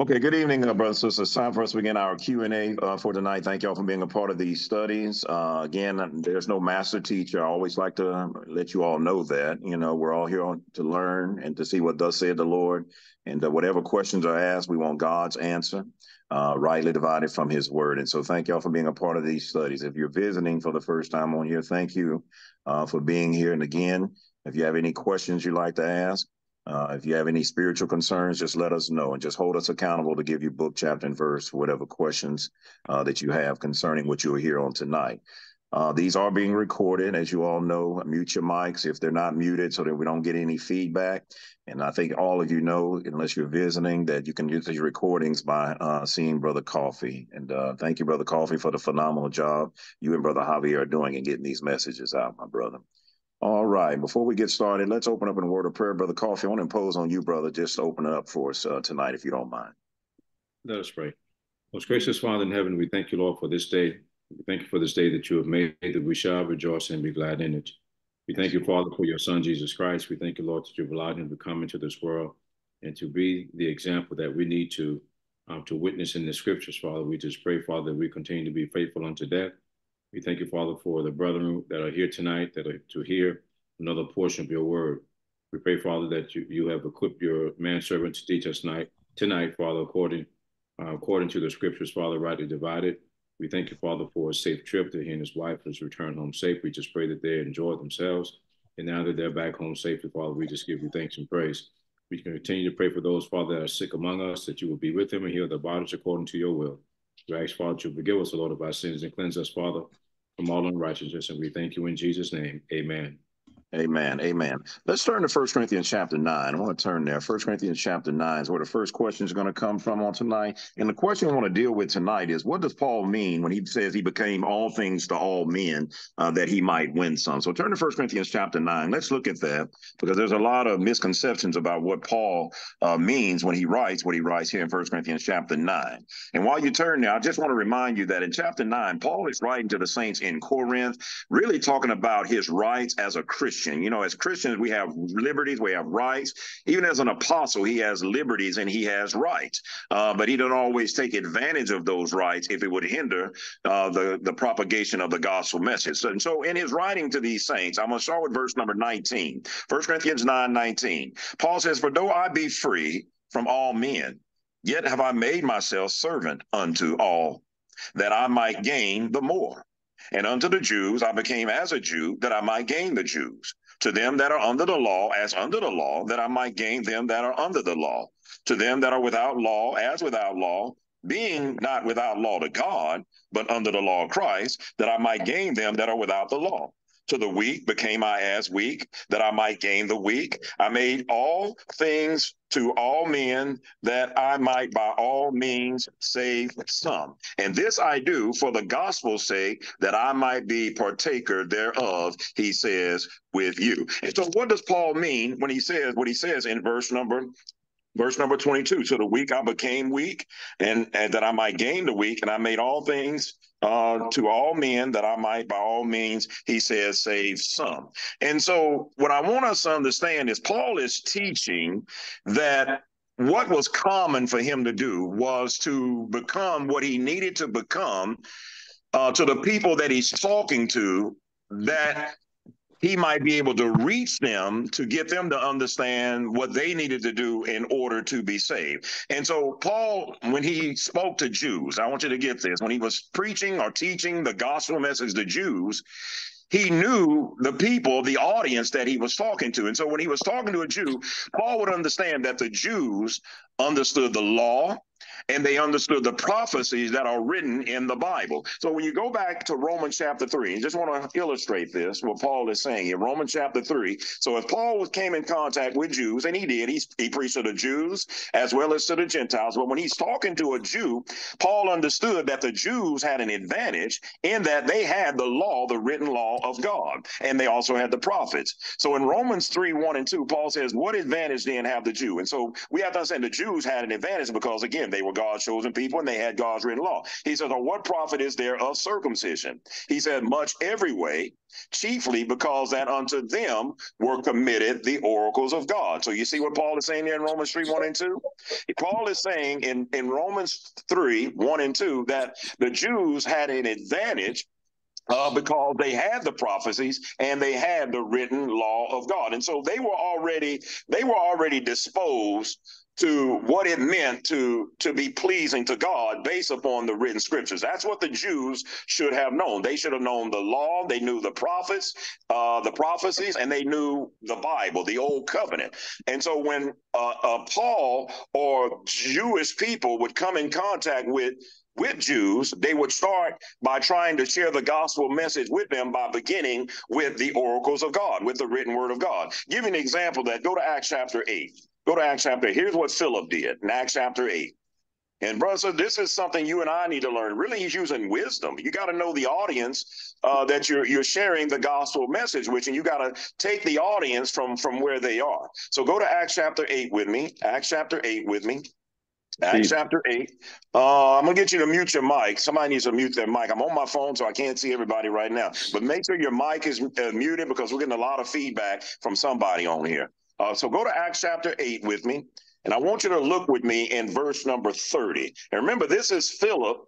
Okay, good evening, uh, brothers and sisters. It's time for us to begin our Q&A uh, for tonight. Thank y'all for being a part of these studies. Uh, again, there's no master teacher. I always like to let you all know that. You know, we're all here to learn and to see what thus said the Lord. And uh, whatever questions are asked, we want God's answer, uh, rightly divided from his word. And so thank y'all for being a part of these studies. If you're visiting for the first time on here, thank you uh, for being here. And again, if you have any questions you'd like to ask, uh, if you have any spiritual concerns, just let us know and just hold us accountable to give you book, chapter, and verse, whatever questions uh, that you have concerning what you'll hear on tonight. Uh, these are being recorded, as you all know. Mute your mics if they're not muted so that we don't get any feedback. And I think all of you know, unless you're visiting, that you can use these recordings by uh, seeing Brother Coffee. And uh, thank you, Brother Coffee, for the phenomenal job you and Brother Javier are doing in getting these messages out, my brother. All right. Before we get started, let's open up in a word of prayer. Brother Coffee, I want to impose on you, brother, just open it up for us uh, tonight, if you don't mind. Let us pray. Most gracious Father in heaven, we thank you, Lord, for this day. We thank you for this day that you have made, that we shall rejoice and be glad in it. We thank you, Father, for your Son, Jesus Christ. We thank you, Lord, that you've allowed him to come into this world and to be the example that we need to um, to witness in the scriptures, Father. We just pray, Father, that we continue to be faithful unto death we thank you, Father, for the brethren that are here tonight that are to hear another portion of your word. We pray, Father, that you, you have equipped your manservant to teach us tonight, tonight, Father, according uh, according to the scriptures, Father, rightly divided. We thank you, Father, for a safe trip to he and his wife has returned home safe. We just pray that they enjoy themselves. And now that they're back home safely, Father, we just give you thanks and praise. We continue to pray for those, Father, that are sick among us, that you will be with them and heal their bodies according to your will. We ask, Father, to forgive us, Lord, of our sins and cleanse us, Father, from all unrighteousness. And we thank you in Jesus' name. Amen. Amen. Amen. Let's turn to 1 Corinthians chapter 9. I want to turn there. 1 Corinthians chapter 9 is where the first question is going to come from on tonight. And the question I want to deal with tonight is what does Paul mean when he says he became all things to all men uh, that he might win some? So turn to 1 Corinthians chapter 9. Let's look at that because there's a lot of misconceptions about what Paul uh, means when he writes what he writes here in 1 Corinthians chapter 9. And while you turn there, I just want to remind you that in chapter 9, Paul is writing to the saints in Corinth, really talking about his rights as a Christian. Christian. You know, as Christians, we have liberties, we have rights. Even as an apostle, he has liberties and he has rights. Uh, but he doesn't always take advantage of those rights if it would hinder uh, the, the propagation of the gospel message. And so in his writing to these saints, I'm going to start with verse number 19, 1 Corinthians 9 19. Paul says, For though I be free from all men, yet have I made myself servant unto all, that I might gain the more. And unto the Jews I became as a Jew, that I might gain the Jews. To them that are under the law, as under the law, that I might gain them that are under the law. To them that are without law, as without law, being not without law to God, but under the law of Christ, that I might gain them that are without the law to the weak became I as weak, that I might gain the weak. I made all things to all men, that I might by all means save some. And this I do for the gospel's sake, that I might be partaker thereof, he says, with you. And so what does Paul mean when he says what he says in verse number verse number 22 so the weak i became weak and, and that i might gain the weak and i made all things uh, to all men that I might by all means, he says, save some. And so, what I want us to understand is Paul is teaching that what was common for him to do was to become what he needed to become uh, to the people that he's talking to that he might be able to reach them to get them to understand what they needed to do in order to be saved. And so, Paul, when he spoke to Jews, I want you to get this, when he was preaching or teaching the gospel message to Jews, he knew the people, the audience that he was talking to. And so when he was talking to a Jew, Paul would understand that the Jews understood the law, and they understood the prophecies that are written in the Bible. So when you go back to Romans chapter 3, I just want to illustrate this, what Paul is saying in Romans chapter 3. So if Paul came in contact with Jews, and he did, he, he preached to the Jews as well as to the Gentiles. But when he's talking to a Jew, Paul understood that the Jews had an advantage in that they had the law, the written law of God, and they also had the prophets. So in Romans 3, 1 and 2, Paul says, What advantage then have the Jew? And so we have to understand the Jews had an advantage because, again, they were God's chosen people and they had God's written law. He says, "Or what profit is there of circumcision?" He said, "Much every way, chiefly because that unto them were committed the oracles of God." So you see what Paul is saying here in Romans 3, 1 and 2? Paul is saying in, in Romans 3, 1 and 2, that the Jews had an advantage uh, because they had the prophecies and they had the written law of God, and so they were already they were already disposed to what it meant to to be pleasing to God based upon the written scriptures. That's what the Jews should have known. They should have known the law. They knew the prophets, uh, the prophecies, and they knew the Bible, the Old Covenant. And so when uh, uh, Paul or Jewish people would come in contact with with Jews, they would start by trying to share the gospel message with them by beginning with the oracles of God, with the written word of God. Give an example that go to Acts chapter 8. Go to Acts chapter Here's what Philip did in Acts chapter 8. And brother, this is something you and I need to learn. Really, he's using wisdom. You got to know the audience uh, that you're you're sharing the gospel message with, and you got to take the audience from from where they are. So go to Acts chapter eight with me. Acts chapter eight with me. Acts chapter 8. Uh, I'm going to get you to mute your mic. Somebody needs to mute their mic. I'm on my phone, so I can't see everybody right now. But make sure your mic is uh, muted because we're getting a lot of feedback from somebody on here. Uh, so go to Acts chapter 8 with me. And I want you to look with me in verse number 30. And remember, this is Philip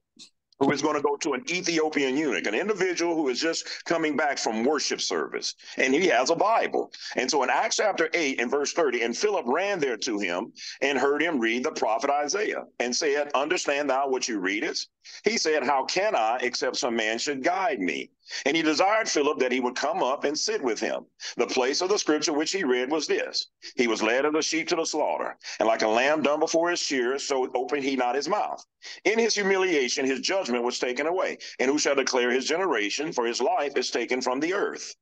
who is going to go to an Ethiopian eunuch, an individual who is just coming back from worship service, and he has a Bible. And so in Acts chapter 8 and verse 30, and Philip ran there to him and heard him read the prophet Isaiah and said, Understand thou what you readest? He said, How can I, except some man should guide me? And he desired Philip that he would come up and sit with him. The place of the scripture which he read was this He was led of the sheep to the slaughter, and like a lamb dumb before his shearers, so opened he not his mouth. In his humiliation, his judgment was taken away. And who shall declare his generation? For his life is taken from the earth.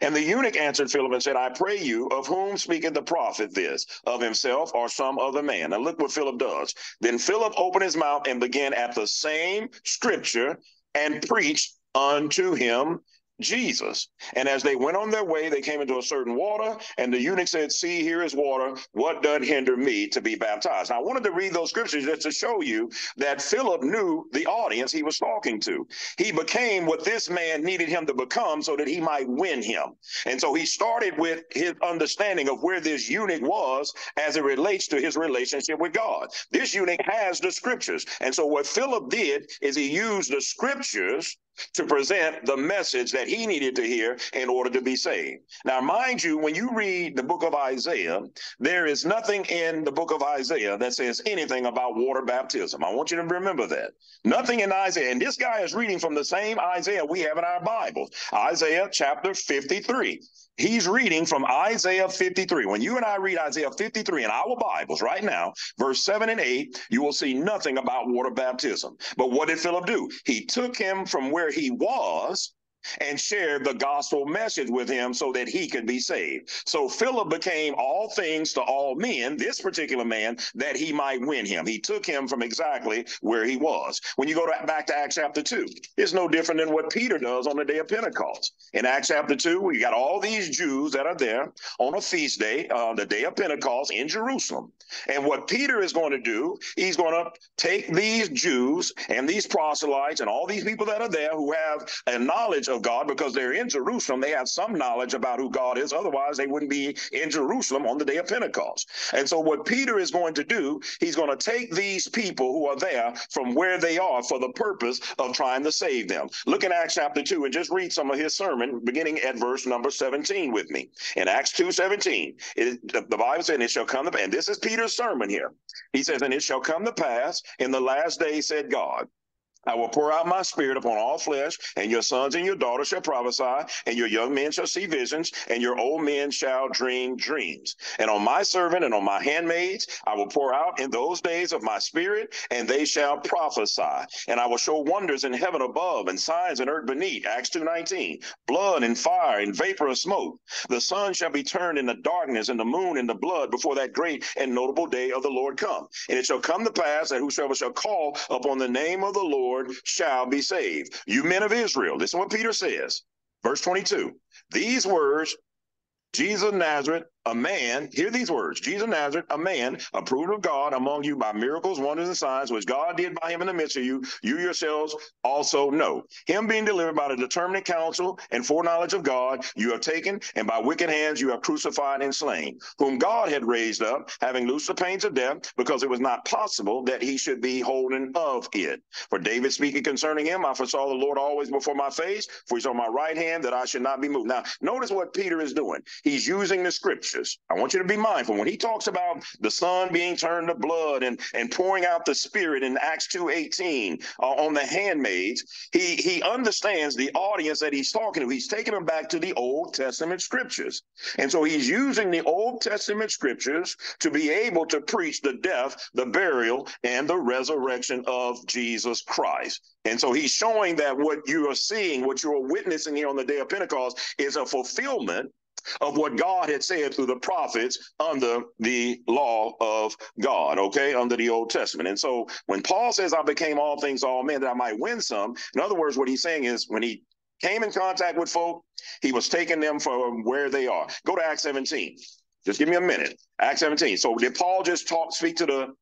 And the eunuch answered Philip and said, I pray you, of whom speaketh the prophet this, of himself or some other man? And look what Philip does. Then Philip opened his mouth and began at the same scripture and preached unto him Jesus. And as they went on their way, they came into a certain water, and the eunuch said, See, here is water. What doth hinder me to be baptized? Now, I wanted to read those scriptures just to show you that Philip knew the audience he was talking to. He became what this man needed him to become so that he might win him. And so he started with his understanding of where this eunuch was as it relates to his relationship with God. This eunuch has the scriptures. And so what Philip did is he used the scriptures to present the message that he needed to hear in order to be saved. Now, mind you, when you read the book of Isaiah, there is nothing in the book of Isaiah that says anything about water baptism. I want you to remember that. Nothing in Isaiah. And this guy is reading from the same Isaiah we have in our Bibles, Isaiah chapter 53. He's reading from Isaiah 53. When you and I read Isaiah 53 in our Bibles right now, verse 7 and 8, you will see nothing about water baptism. But what did Philip do? He took him from where he was and shared the gospel message with him so that he could be saved. So Philip became all things to all men, this particular man, that he might win him. He took him from exactly where he was. When you go to, back to Acts chapter 2, it's no different than what Peter does on the day of Pentecost. In Acts chapter 2, we got all these Jews that are there on a feast day, uh, the day of Pentecost in Jerusalem. And what Peter is going to do, he's going to take these Jews and these proselytes and all these people that are there who have a knowledge of of God because they're in Jerusalem. They have some knowledge about who God is. Otherwise, they wouldn't be in Jerusalem on the day of Pentecost. And so, what Peter is going to do, he's going to take these people who are there from where they are for the purpose of trying to save them. Look in Acts chapter 2 and just read some of his sermon, beginning at verse number 17 with me. In Acts 2 17, it, the Bible said, It shall come to pass, and this is Peter's sermon here. He says, And it shall come to pass in the last day, said God I will pour out my spirit upon all flesh, and your sons and your daughters shall prophesy, and your young men shall see visions, and your old men shall dream dreams. And on my servant and on my handmaids I will pour out in those days of my spirit, and they shall prophesy. And I will show wonders in heaven above and signs in earth beneath. Acts 2.19. Blood and fire and vapor of smoke. The sun shall be turned into darkness, and the moon into blood before that great and notable day of the Lord come. And it shall come to pass that whosoever shall call upon the name of the Lord Lord shall be saved. You men of Israel, listen what Peter says. Verse 22 These words Jesus of Nazareth, a man, hear these words Jesus of Nazareth, a man approved of God among you by miracles, wonders, and signs, which God did by him in the midst of you, you yourselves also know. Him being delivered by the determinate counsel and foreknowledge of God, you have taken, and by wicked hands you have crucified and slain, whom God had raised up, having loosed the pains of death, because it was not possible that he should be holden of it. For David speaking concerning him, I foresaw the Lord always before my face, for he's on my right hand, that I should not be moved. Now, notice what Peter is doing. He's using the scripture scriptures. I want you to be mindful when he talks about the son being turned to blood and, and pouring out the spirit in Acts 2.18 uh, on the handmaids, he, he understands the audience that he's talking to. He's taking them back to the Old Testament scriptures. And so he's using the Old Testament scriptures to be able to preach the death, the burial, and the resurrection of Jesus Christ. And so he's showing that what you are seeing, what you are witnessing here on the day of Pentecost is a fulfillment of what God had said through the prophets under the law of God, okay, under the Old Testament. And so when Paul says, I became all things all men that I might win some, in other words, what he's saying is when he came in contact with folk, he was taking them from where they are. Go to Acts 17. Just give me a minute. Acts 17. So did Paul just talk, speak to the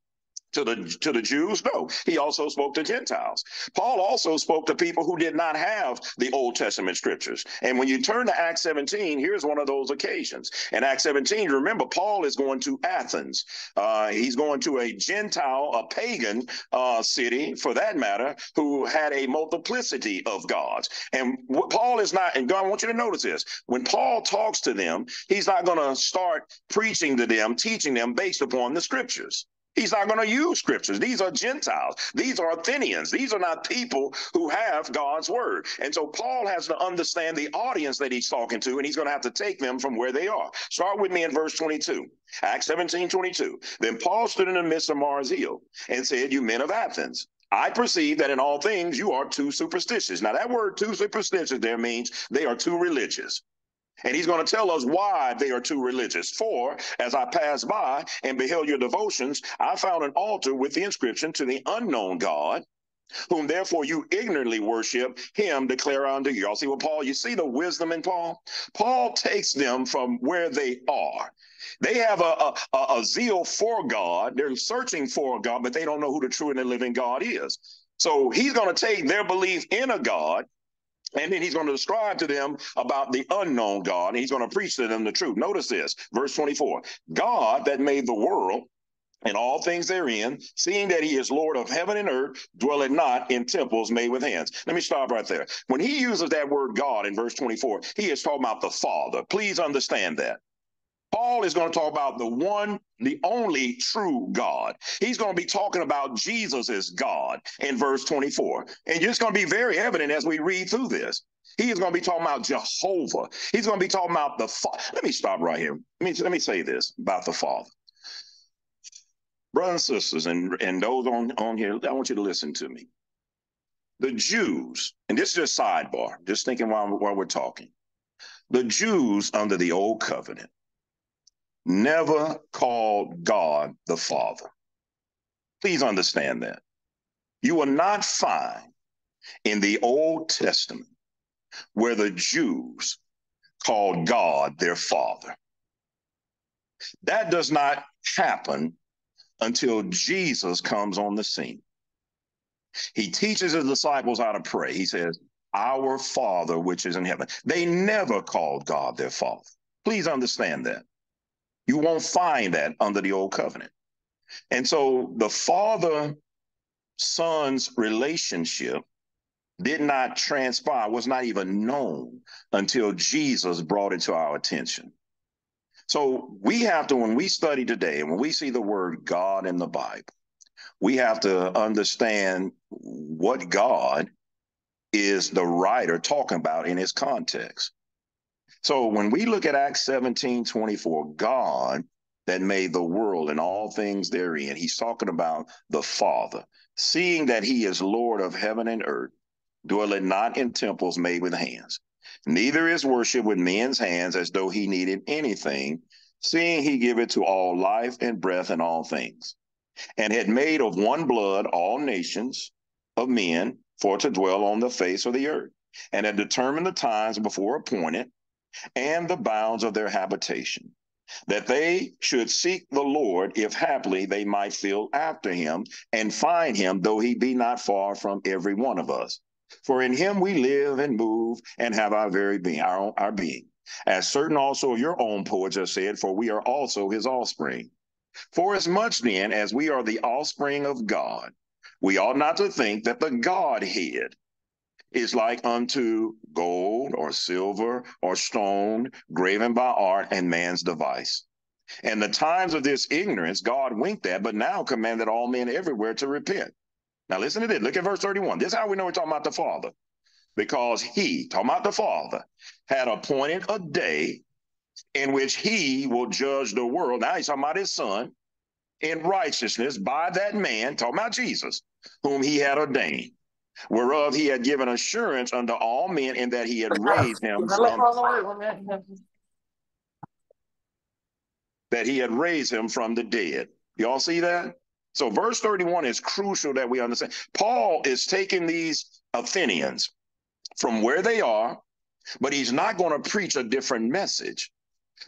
to the to the Jews? No, he also spoke to Gentiles. Paul also spoke to people who did not have the Old Testament scriptures. And when you turn to Acts 17, here's one of those occasions. In Acts 17, remember Paul is going to Athens. Uh, he's going to a Gentile, a pagan uh, city, for that matter, who had a multiplicity of gods. And Paul is not, and God, I want you to notice this: when Paul talks to them, he's not going to start preaching to them, teaching them based upon the scriptures. He's not going to use scriptures. These are Gentiles. These are Athenians. These are not people who have God's word. And so Paul has to understand the audience that he's talking to, and he's going to have to take them from where they are. Start with me in verse 22. Acts 17, 22. Then Paul stood in the midst of Mars Hill and said, You men of Athens, I perceive that in all things you are too superstitious. Now, that word too superstitious there means they are too religious. And he's going to tell us why they are too religious. For as I passed by and beheld your devotions, I found an altar with the inscription to the unknown God, whom therefore you ignorantly worship, him declare unto you. Y'all see what Paul, you see the wisdom in Paul? Paul takes them from where they are. They have a, a, a zeal for God. They're searching for God, but they don't know who the true and the living God is. So he's going to take their belief in a God and then he's going to describe to them about the unknown God, and he's going to preach to them the truth. Notice this, verse 24 God that made the world and all things therein, seeing that he is Lord of heaven and earth, dwelleth not in temples made with hands. Let me stop right there. When he uses that word God in verse 24, he is talking about the Father. Please understand that. Paul is going to talk about the one, the only true God. He's going to be talking about Jesus as God in verse 24. And it's going to be very evident as we read through this. He is going to be talking about Jehovah. He's going to be talking about the Father. Let me stop right here. Let me, let me say this about the Father. Brothers and sisters, and, and those on, on here, I want you to listen to me. The Jews, and this is a sidebar, just thinking while, while we're talking. The Jews under the old covenant never called God the Father. Please understand that. You will not find in the Old Testament where the Jews called God their Father. That does not happen until Jesus comes on the scene. He teaches his disciples how to pray. He says, Our Father which is in heaven. They never called God their Father. Please understand that. You won't find that under the old covenant. And so the father son's relationship did not transpire, was not even known until Jesus brought it to our attention. So we have to, when we study today, when we see the word God in the Bible, we have to understand what God is the writer talking about in his context. So when we look at Acts 17 24, God that made the world and all things therein, he's talking about the Father, seeing that he is Lord of heaven and earth, dwelling not in temples made with hands. Neither is worship with men's hands as though he needed anything, seeing he giveth to all life and breath and all things, and had made of one blood all nations of men for to dwell on the face of the earth, and had determined the times before appointed and the bounds of their habitation, that they should seek the Lord, if haply they might feel after him and find him, though he be not far from every one of us. For in him we live and move and have our very being, our, our being. As certain also your own poets have said, for we are also his offspring. For as much then as we are the offspring of God, we ought not to think that the Godhead is like unto gold or silver or stone graven by art and man's device. And the times of this ignorance God winked at, but now commanded all men everywhere to repent. Now listen to this. Look at verse 31. This is how we know we're talking about the Father. Because he, talking about the Father, had appointed a day in which he will judge the world. Now he's talking about his son in righteousness by that man, talking about Jesus, whom he had ordained whereof he had given assurance unto all men in that he had raised him from that he had raised him from the dead. Y'all see that? So verse 31 is crucial that we understand. Paul is taking these Athenians from where they are, but he's not going to preach a different message.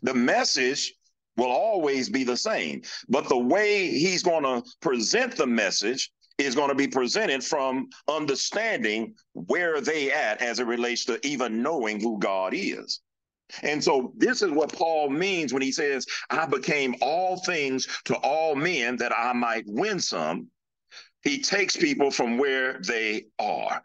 The message will always be the same, but the way he's going to present the message is going to be presented from understanding where they at as it relates to even knowing who God is. And so this is what Paul means when he says, I became all things to all men that I might win some. He takes people from where they are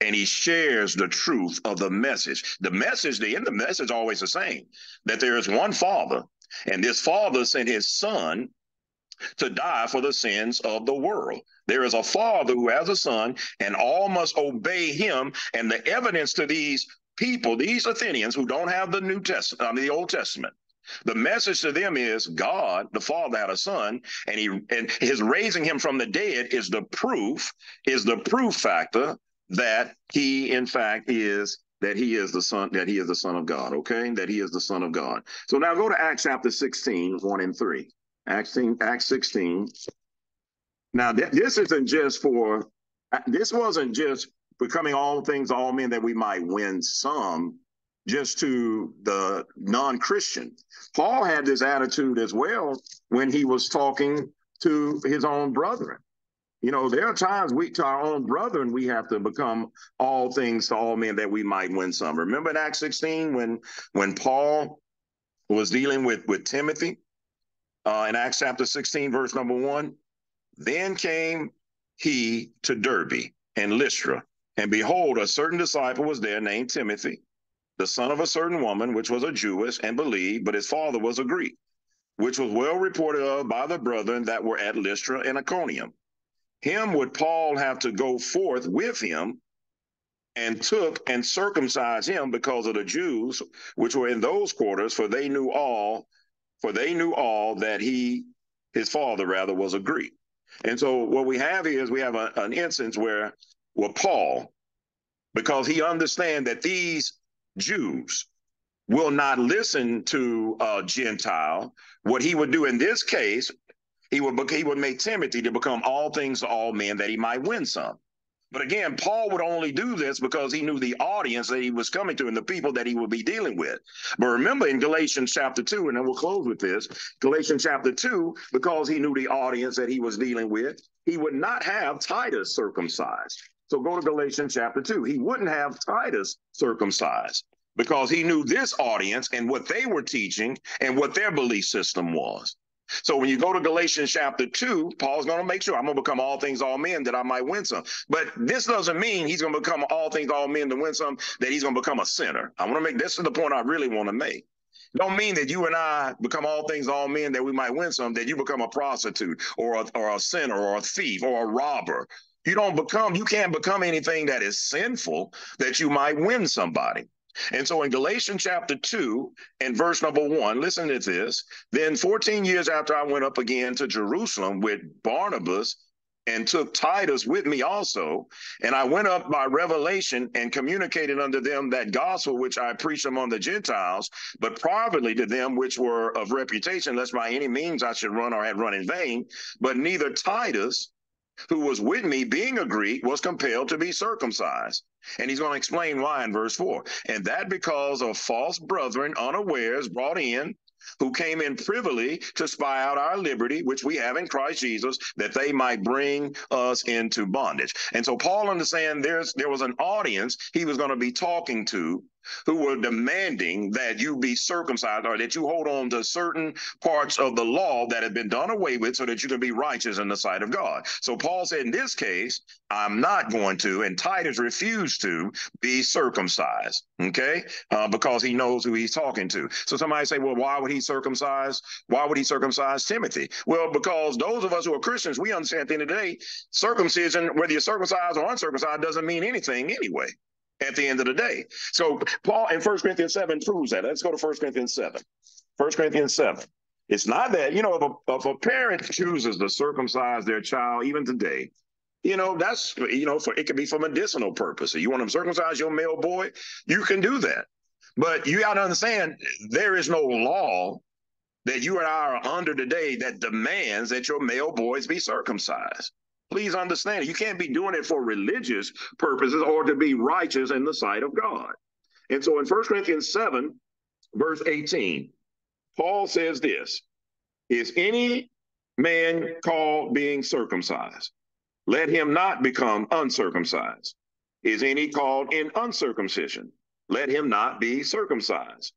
and he shares the truth of the message. The message, the end of the message always the same that there is one father, and this father sent his son to die for the sins of the world. There is a father who has a son, and all must obey him. And the evidence to these people, these Athenians who don't have the New Testament, I uh, mean, the Old Testament, the message to them is God, the Father had a son, and he and his raising him from the dead is the proof, is the proof factor that he in fact is that he is the son, that he is the son of God, okay? That he is the son of God. So now go to Acts chapter 16, 1 and 3. Acts, Acts 16. Now, th- this isn't just for, this wasn't just becoming all things, all men that we might win some just to the non Christian. Paul had this attitude as well when he was talking to his own brethren. You know, there are times we, to our own brethren, we have to become all things to all men that we might win some. Remember in Acts 16 when when Paul was dealing with with Timothy uh, in Acts chapter 16, verse number one. Then came he to Derbe and Lystra, and behold, a certain disciple was there named Timothy, the son of a certain woman, which was a Jewess and believed, but his father was a Greek, which was well reported of by the brethren that were at Lystra and Iconium. Him would Paul have to go forth with him and took and circumcised him because of the Jews which were in those quarters, for they knew all for they knew all that he, his father rather, was a Greek. And so what we have here is we have a, an instance where, well, Paul, because he understands that these Jews will not listen to a Gentile, what he would do in this case, he would he would make Timothy to become all things to all men that he might win some. But again, Paul would only do this because he knew the audience that he was coming to and the people that he would be dealing with. But remember in Galatians chapter 2, and then we'll close with this Galatians chapter 2, because he knew the audience that he was dealing with, he would not have Titus circumcised. So go to Galatians chapter 2. He wouldn't have Titus circumcised because he knew this audience and what they were teaching and what their belief system was. So when you go to Galatians chapter 2, Paul's going to make sure I'm going to become all things, all men, that I might win some. But this doesn't mean he's going to become all things, all men to win some, that he's going to become a sinner. I want to make this is the point I really want to make. Don't mean that you and I become all things, all men, that we might win some, that you become a prostitute or a, or a sinner or a thief or a robber. You don't become, you can't become anything that is sinful that you might win somebody. And so in Galatians chapter 2 and verse number 1, listen to this. Then 14 years after I went up again to Jerusalem with Barnabas and took Titus with me also, and I went up by revelation and communicated unto them that gospel which I preached among the Gentiles, but privately to them which were of reputation, lest by any means I should run or had run in vain. But neither Titus who was with me, being a Greek, was compelled to be circumcised. And he's going to explain why in verse 4. And that because of false brethren unawares brought in, who came in privily to spy out our liberty, which we have in Christ Jesus, that they might bring us into bondage. And so Paul understand there's there was an audience he was going to be talking to who were demanding that you be circumcised or that you hold on to certain parts of the law that have been done away with so that you can be righteous in the sight of God. So Paul said, in this case, I'm not going to, and Titus refused to be circumcised, okay, uh, because he knows who he's talking to. So somebody say, well, why would he circumcise? Why would he circumcise Timothy? Well, because those of us who are Christians, we understand at the end of the day, circumcision, whether you're circumcised or uncircumcised, doesn't mean anything anyway at the end of the day. So Paul in 1 Corinthians 7 proves that. Let's go to 1 Corinthians 7. 1 Corinthians 7. It's not that, you know, if a, if a parent chooses to circumcise their child, even today, you know, that's, you know, for it could be for medicinal purposes. You want to circumcise your male boy, you can do that. But you got to understand, there is no law that you and I are under today that demands that your male boys be circumcised. Please understand, you can't be doing it for religious purposes or to be righteous in the sight of God. And so in 1 Corinthians 7, verse 18, Paul says this Is any man called being circumcised? Let him not become uncircumcised. Is any called in uncircumcision? Let him not be circumcised.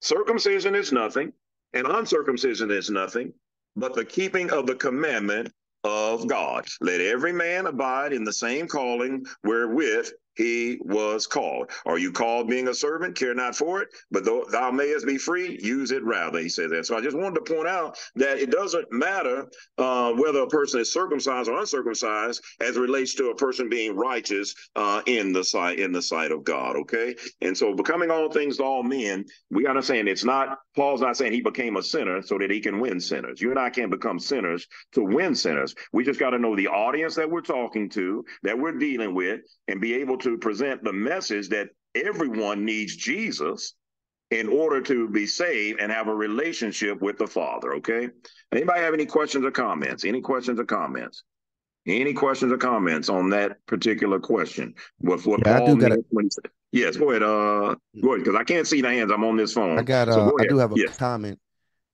Circumcision is nothing, and uncircumcision is nothing, but the keeping of the commandment of God. Let every man abide in the same calling wherewith he was called. Are you called being a servant? Care not for it, but though thou mayest be free, use it rather. He says that. So I just wanted to point out that it doesn't matter uh, whether a person is circumcised or uncircumcised as relates to a person being righteous uh, in the sight in the sight of God. Okay, and so becoming all things to all men, we understand it's not Paul's not saying he became a sinner so that he can win sinners. You and I can't become sinners to win sinners. We just got to know the audience that we're talking to, that we're dealing with, and be able to present the message that everyone needs Jesus in order to be saved and have a relationship with the Father. Okay. Anybody have any questions or comments? Any questions or comments? Any questions or comments on that particular question? With what yeah, Paul I do Yes, go ahead. Uh, go ahead, because I can't see the hands. I'm on this phone. I got. Uh, so go I do have a yes. comment.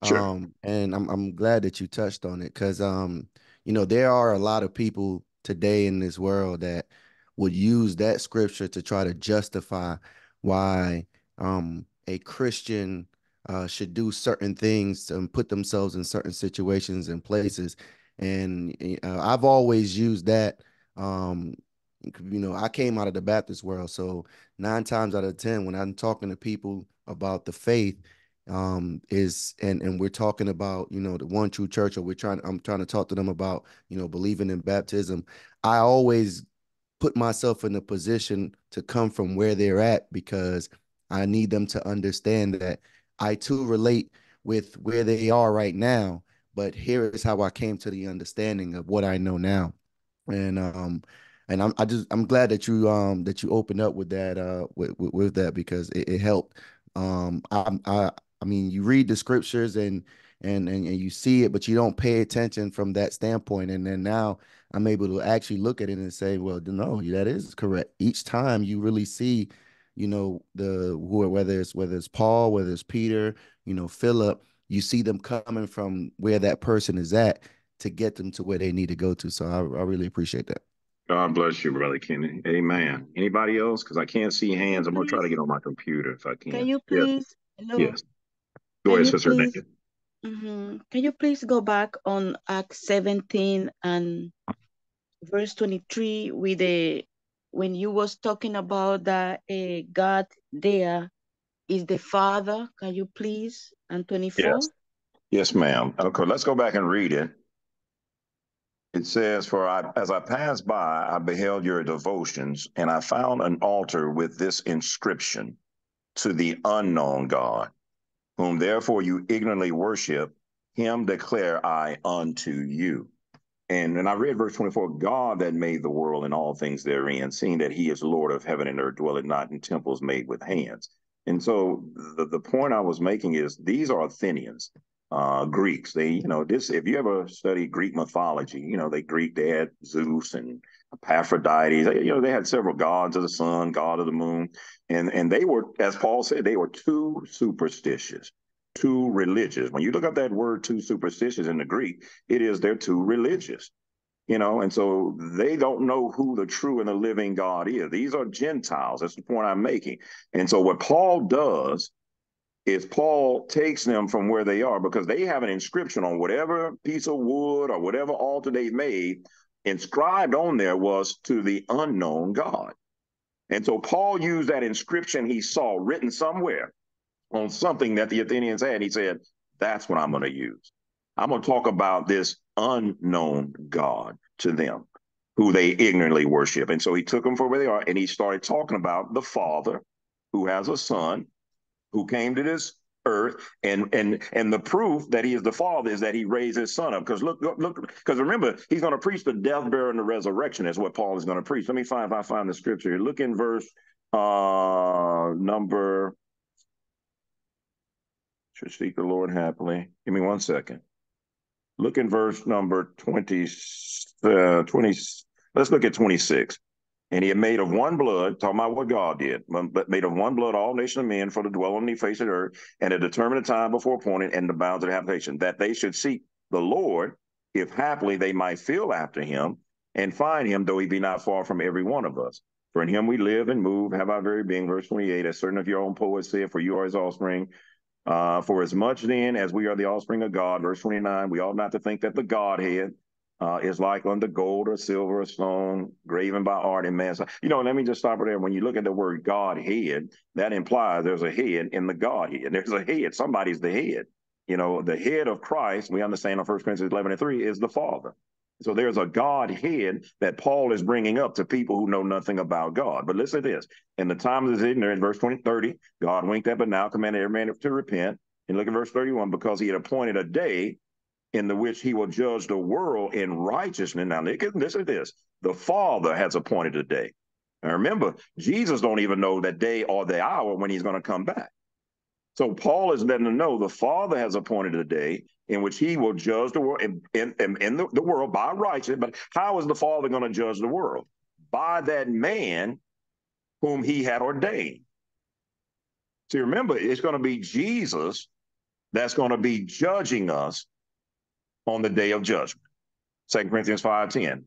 Sure. Um, and I'm I'm glad that you touched on it because um, you know, there are a lot of people today in this world that would use that scripture to try to justify why um, a Christian uh, should do certain things and put themselves in certain situations and places. And uh, I've always used that. Um, you know, I came out of the Baptist world, so nine times out of ten, when I'm talking to people about the faith, um is and and we're talking about you know the one true church or we're trying i'm trying to talk to them about you know believing in baptism i always put myself in a position to come from where they're at because I need them to understand that I too relate with where they are right now. But here is how I came to the understanding of what I know now. And um and I'm I just I'm glad that you um that you opened up with that uh with with, with that because it, it helped. Um I I I mean you read the scriptures and and, and and you see it, but you don't pay attention from that standpoint. And then now I'm able to actually look at it and say, well, no, that is correct. Each time you really see, you know, the whether it's whether it's Paul, whether it's Peter, you know, Philip, you see them coming from where that person is at to get them to where they need to go to. So I, I really appreciate that. God bless you, brother Kenny. Amen. Anybody else? Because I can't see hands. I'm gonna try to get on my computer if I can. Can you please? Yes. Hello. Yes. Go ahead, Sister please, mm-hmm. Can you please go back on Act 17 and verse 23 with the when you was talking about that uh, God there is the Father. Can you please? And 24? Yes, yes ma'am. Okay, let's go back and read it. It says, For I, as I passed by, I beheld your devotions, and I found an altar with this inscription to the unknown God, whom therefore you ignorantly worship, him declare I unto you. And and I read verse 24, God that made the world and all things therein, seeing that he is Lord of heaven and earth, dwelling not in temples made with hands. And so the, the point I was making is these are Athenians, uh, Greeks. They, you know, this if you ever study Greek mythology, you know, they Greek, they had Zeus and Epaphrodites, they, you know, they had several gods of the sun, god of the moon. And and they were, as Paul said, they were too superstitious. Too religious. When you look up that word too superstitious in the Greek, it is they're too religious. You know, and so they don't know who the true and the living God is. These are Gentiles. That's the point I'm making. And so what Paul does is Paul takes them from where they are because they have an inscription on whatever piece of wood or whatever altar they made. Inscribed on there was to the unknown God. And so Paul used that inscription he saw written somewhere on something that the Athenians had. He said, That's what I'm going to use. I'm going to talk about this unknown God to them who they ignorantly worship. And so he took them for where they are and he started talking about the Father who has a son who came to this earth and and and the proof that he is the father is that he raised his son up because look look because remember he's going to preach the death burial and the resurrection is what paul is going to preach let me find if i find the scripture here look in verse uh number seek the lord happily give me one second look in verse number 20 uh 20 let's look at 26 and he had made of one blood, talking about what God did, but made of one blood all nations of men for the dwell on the face of the earth, and a determined time before appointed and the bounds of the habitation, that they should seek the Lord, if haply they might feel after him, and find him, though he be not far from every one of us. For in him we live and move, have our very being. Verse 28, as certain of your own poets said, for you are his offspring. Uh, for as much then as we are the offspring of God, verse 29, we ought not to think that the Godhead uh, is like unto gold or silver or stone graven by art and man. So, you know, let me just stop right there. When you look at the word Godhead, that implies there's a head in the Godhead. There's a head. Somebody's the head. You know, the head of Christ, we understand in 1 Corinthians 11 and 3, is the Father. So there's a Godhead that Paul is bringing up to people who know nothing about God. But listen to this. In the time of his ignorance, verse 20, 30, God winked up, but now commanded every man to repent. And look at verse 31, because he had appointed a day in the which he will judge the world in righteousness. Now, listen to this. The Father has appointed a day. And remember, Jesus don't even know the day or the hour when he's going to come back. So Paul is letting them know the Father has appointed a day in which he will judge the world in, in, in the, the world by righteousness. But how is the Father going to judge the world? By that man whom he had ordained. See, remember, it's going to be Jesus that's going to be judging us on the day of judgment. 2 Corinthians 5:10.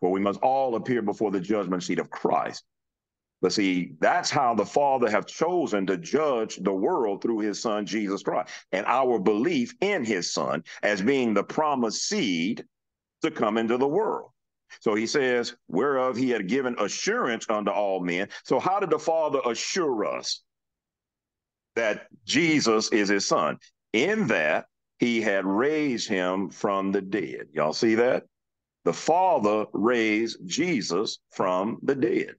For we must all appear before the judgment seat of Christ. But see, that's how the Father have chosen to judge the world through his son Jesus Christ. And our belief in his son as being the promised seed to come into the world. So he says, whereof he had given assurance unto all men. So how did the Father assure us that Jesus is his son? In that he had raised him from the dead. Y'all see that? The Father raised Jesus from the dead.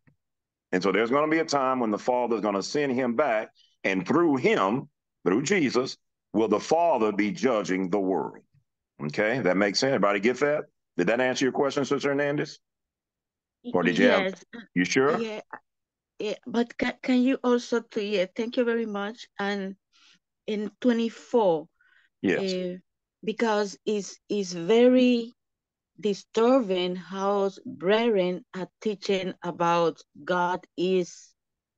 And so there's going to be a time when the Father is going to send him back, and through him, through Jesus, will the Father be judging the world. Okay, that makes sense. Everybody get that? Did that answer your question, Sister Hernandez? Or did you yes. have? You sure? Yeah, yeah. But can, can you also, yeah, thank you very much. And in 24, Yes. Uh, because it's, it's very disturbing how brethren are teaching about God is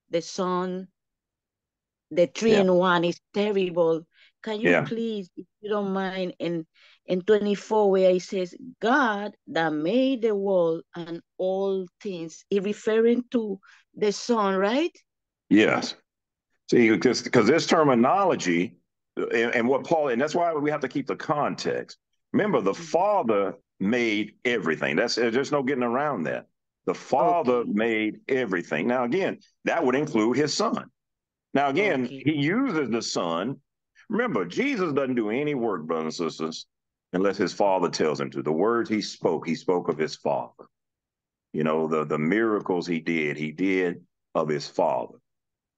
the Son, the three yeah. in one is terrible. Can you yeah. please, if you don't mind, in in 24 where it says God that made the world and all things, he referring to the Son, right? Yes. See, because because this terminology and, and what Paul, and that's why we have to keep the context. Remember, the mm-hmm. Father made everything. That's uh, there's no getting around that. The Father okay. made everything. Now, again, that would include his son. Now, again, okay. he uses the son. Remember, Jesus doesn't do any work, brothers and sisters, unless his father tells him to. The words he spoke, he spoke of his father. You know, the, the miracles he did, he did of his father.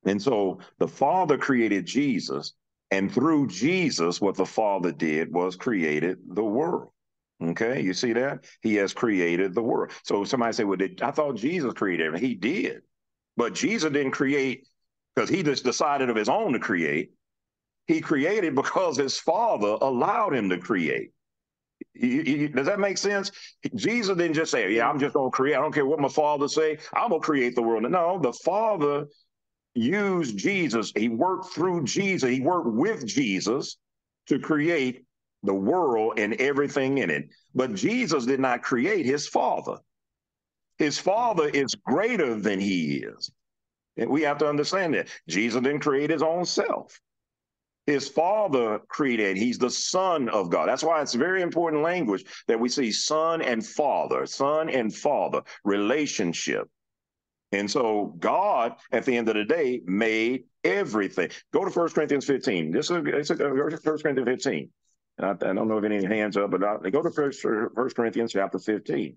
And so the father created Jesus and through Jesus, what the Father did was created the world. Okay, you see that? He has created the world. So somebody say, Well, did, I thought Jesus created everything. He did. But Jesus didn't create because he just decided of his own to create. He created because his Father allowed him to create. Does that make sense? Jesus didn't just say, "Yeah, I'm just gonna create. I don't care what my father say. I'm gonna create the world." No, the Father used Jesus, he worked through Jesus, he worked with Jesus to create the world and everything in it. But Jesus did not create his father. His father is greater than he is. And we have to understand that. Jesus didn't create his own self. His father created, he's the son of God. That's why it's very important language that we see son and father, son and father relationship. And so God, at the end of the day, made everything. Go to 1 Corinthians 15. This is it's a, 1 Corinthians 15. I, I, don't know if any hands up, but I, go to 1, 1 Corinthians chapter 15.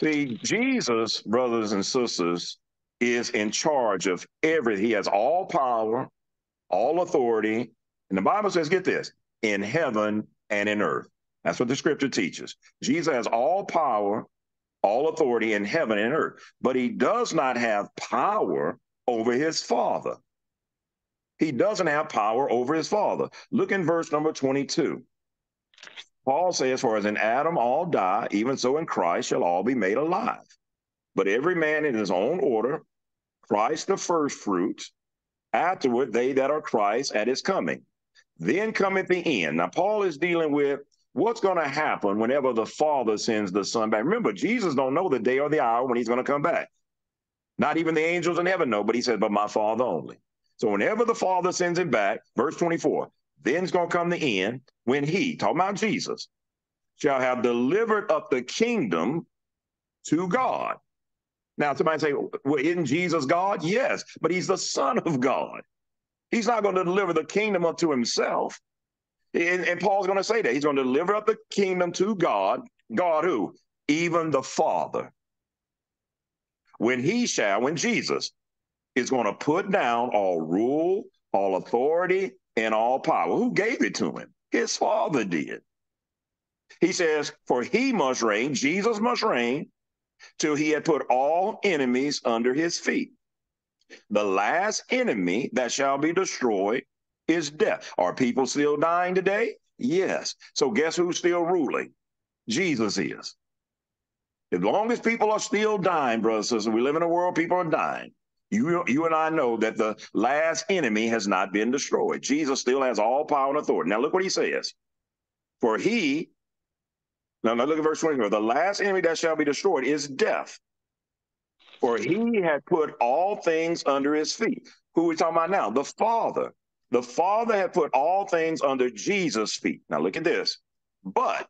See, Jesus, brothers and sisters, is in charge of everything. He has all power, all authority. And the Bible says, get this, in heaven and in earth. That's what the scripture teaches. Jesus has all power, all authority in heaven and earth, but he does not have power over his Father. He doesn't have power over his Father. Look in verse number 22. Paul says, For as in Adam all die, even so in Christ shall all be made alive. But every man in his own order, Christ the first fruits, afterward they that are Christ at his coming. Then cometh the end. Now, Paul is dealing with what's going to happen whenever the Father sends the Son back. Remember, Jesus don't know the day or the hour when he's going to come back. Not even the angels in heaven know, but he says, but my Father only. So whenever the Father sends him back, verse 24, then it's going to come the end when he, talking about Jesus, shall have delivered up the kingdom to God. Now, somebody say, well, isn't Jesus God? Yes, but he's the Son of God. He's not going to deliver the kingdom up to himself. And, and Paul's going to say that. He's going to deliver up the kingdom to God. God who? Even the Father. When he shall, when Jesus is going to put down all rule, all authority, and all power. Who gave it to him? His father did. He says, For he must reign, Jesus must reign, till he had put all enemies under his feet. The last enemy that shall be destroyed is death. Are people still dying today? Yes. So guess who's still ruling? Jesus is. As long as people are still dying, brothers and sisters, we live in a world people are dying. You, you and I know that the last enemy has not been destroyed. Jesus still has all power and authority. Now look what he says. For he, now, now look at verse 24. The last enemy that shall be destroyed is death. For he had put all things under his feet. Who are we talking about now? The Father. The Father had put all things under Jesus' feet. Now look at this. But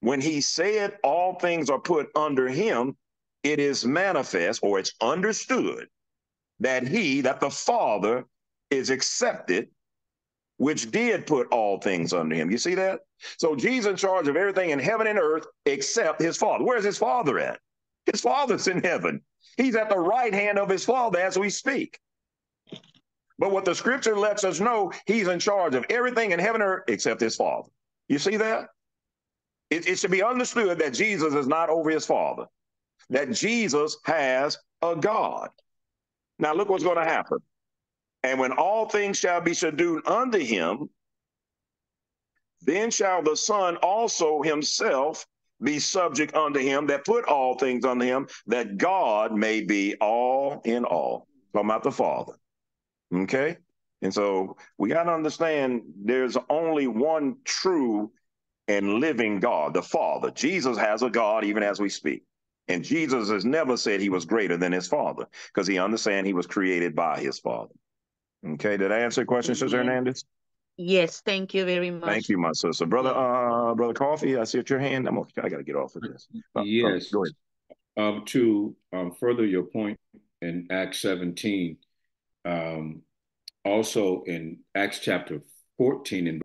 when he said all things are put under him, it is manifest or it's understood that he, that the Father, is accepted, which did put all things under him. You see that? So Jesus in charge of everything in heaven and earth except his Father. Where's his Father at? His Father's in heaven. He's at the right hand of his Father as we speak. But what the scripture lets us know, he's in charge of everything in heaven and earth except his Father. You see that? It, it should be understood that Jesus is not over his Father, that Jesus has a God. Now look what's going to happen. And when all things shall be subdued unto him, then shall the Son also himself be subject unto him that put all things unto him, that God may be all in all. Talking about the Father. Okay? And so we got to understand there's only one true and living God, the Father. Jesus has a God even as we speak. And Jesus has never said he was greater than his father because he understand he was created by his father. Okay, did I answer your question, Sister Hernandez? Yes, thank you very much. Thank you, my sister. Brother, uh, Brother Coffee, I see at your hand. I'm okay. I got to get off of this. Uh, yes. Go ahead. Um, to um, further your point in Acts 17, um, also in Acts chapter 14 and